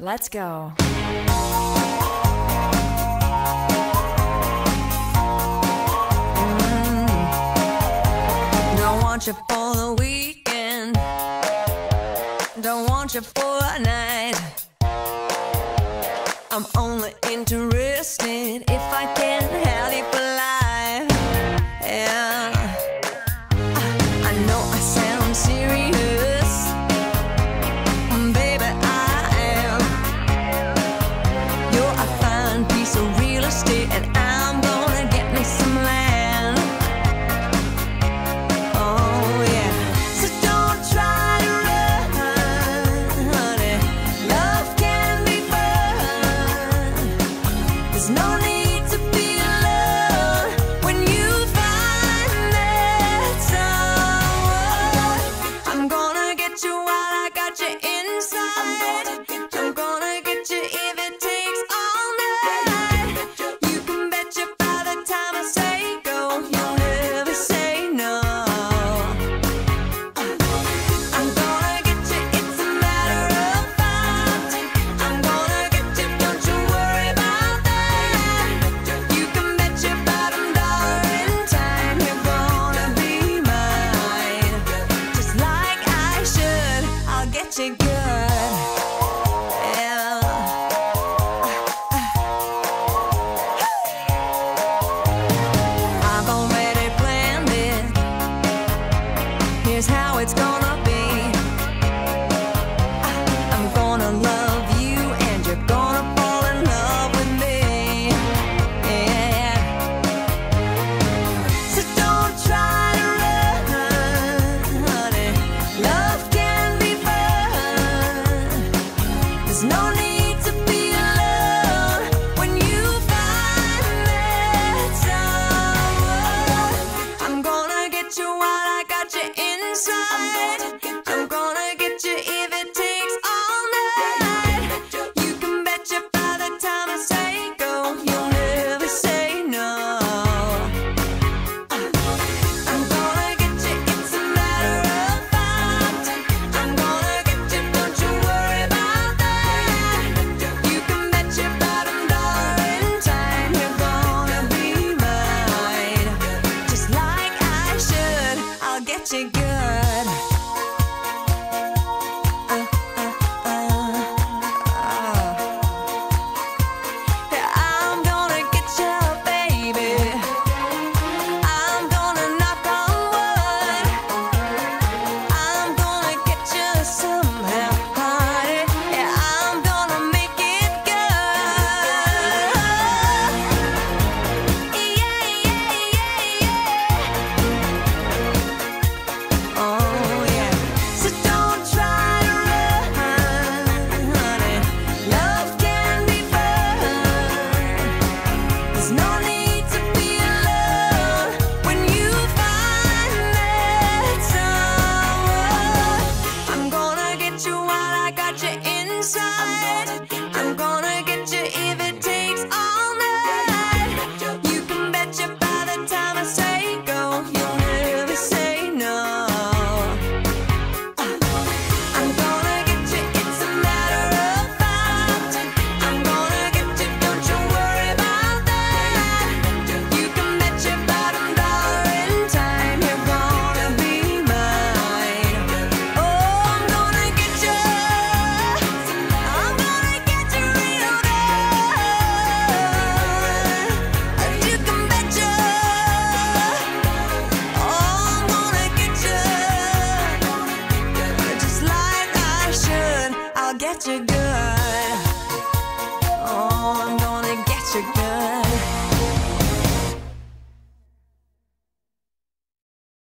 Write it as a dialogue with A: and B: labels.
A: Let's go.
B: Mm. Don't want you for the weekend. Don't want you for a night. I'm only interested if I can help you. dancing. you together.